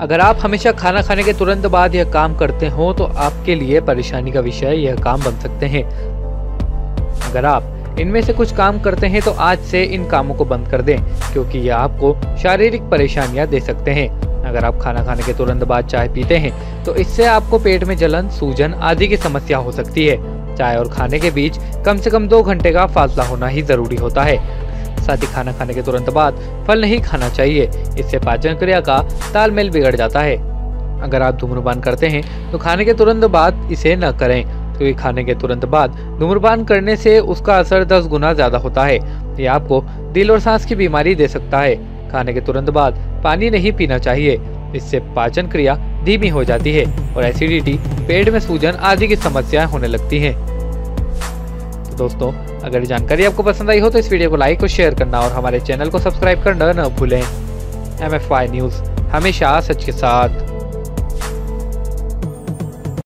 अगर आप हमेशा खाना खाने के तुरंत बाद यह काम करते हो तो आपके लिए परेशानी का विषय यह काम बन सकते हैं। अगर आप इनमें से कुछ काम करते हैं तो आज से इन कामों को बंद कर दें, क्योंकि यह आपको शारीरिक परेशानियाँ दे सकते हैं। अगर आप खाना खाने के तुरंत बाद चाय पीते हैं तो इससे आपको पेट में जलन, सूजन आदि की समस्या हो सकती है। चाय और खाने के बीच कम से कम दो घंटे का फासला होना ही ज़रूरी होता है। साथ ही खाना खाने के तुरंत बाद फल नहीं खाना चाहिए। इससे पाचन क्रिया का तालमेल बिगड़ जाता है। अगर आप धूम्रपान करते हैं तो खाने के तुरंत बाद इसे न करें, क्योंकि तो खाने के तुरंत बाद धूम्रपान करने से उसका असर दस गुना ज़्यादा होता है। ये आपको दिल और सांस की बीमारी दे सकता है। खाने के तुरंत बाद पानी नहीं पीना चाहिए। इससे पाचन क्रिया धीमी हो जाती है और एसिडिटी पेट में सूजन आदि की समस्याएँ होने लगती हैं। दोस्तों, अगर ये जानकारी आपको पसंद आई हो तो इस वीडियो को लाइक और शेयर करना और हमारे चैनल को सब्सक्राइब करना न भूलें। एम न्यूज़ हमेशा सच के साथ।